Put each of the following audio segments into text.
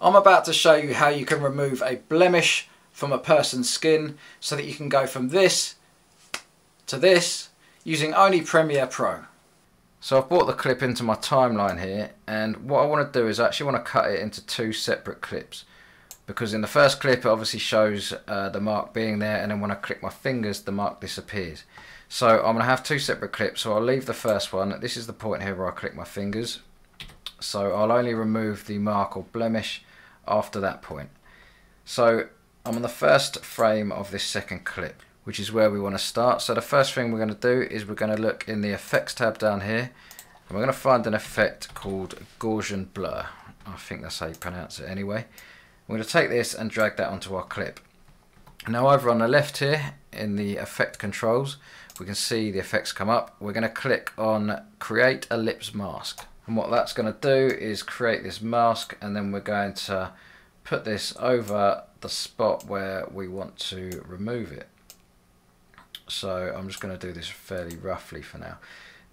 I'm about to show you how you can remove a blemish from a person's skin so that you can go from this to this using only Premiere Pro. So I've brought the clip into my timeline here and what I want to do is I actually want to cut it into two separate clips because in the first clip it obviously shows uh, the mark being there and then when I click my fingers the mark disappears. So I'm going to have two separate clips so I'll leave the first one. This is the point here where I click my fingers. So I'll only remove the mark or blemish after that point. So I'm on the first frame of this second clip which is where we want to start. So the first thing we're going to do is we're going to look in the effects tab down here and we're going to find an effect called Gaussian Blur. I think that's how you pronounce it anyway. We're going to take this and drag that onto our clip. Now over on the left here in the effect controls we can see the effects come up. We're going to click on create ellipse mask and what that's going to do is create this mask and then we're going to put this over the spot where we want to remove it. So I'm just going to do this fairly roughly for now.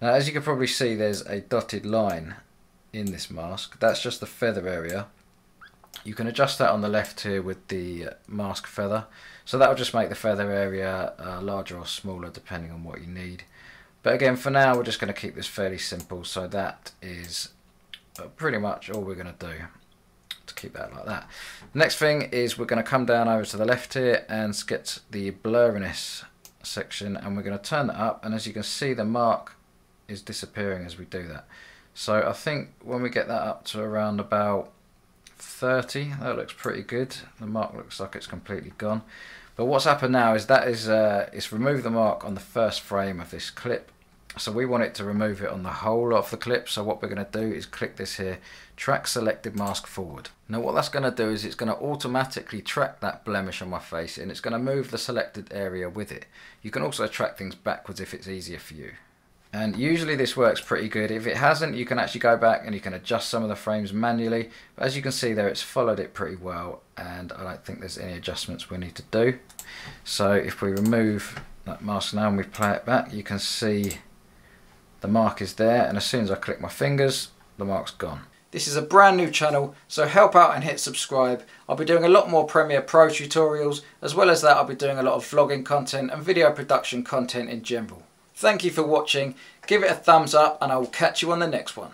Now as you can probably see there's a dotted line in this mask. That's just the feather area. You can adjust that on the left here with the mask feather. So that will just make the feather area uh, larger or smaller depending on what you need. But again for now we're just going to keep this fairly simple so that is uh, pretty much all we're going to do to keep that like that. Next thing is we're going to come down over to the left here and get the blurriness section and we're going to turn that up and as you can see the mark is disappearing as we do that. So I think when we get that up to around about 30 that looks pretty good. The mark looks like it's completely gone. But what's happened now is that is uh, it's removed the mark on the first frame of this clip so we want it to remove it on the whole of the clip. So what we're going to do is click this here, track selected mask forward. Now what that's going to do is it's going to automatically track that blemish on my face and it's going to move the selected area with it. You can also track things backwards if it's easier for you. And usually this works pretty good. If it hasn't, you can actually go back and you can adjust some of the frames manually. But as you can see there, it's followed it pretty well and I don't think there's any adjustments we need to do. So if we remove that mask now and we play it back, you can see the mark is there and as soon as I click my fingers the mark's gone. This is a brand new channel so help out and hit subscribe. I'll be doing a lot more Premiere Pro tutorials as well as that I'll be doing a lot of vlogging content and video production content in general. Thank you for watching, give it a thumbs up and I will catch you on the next one.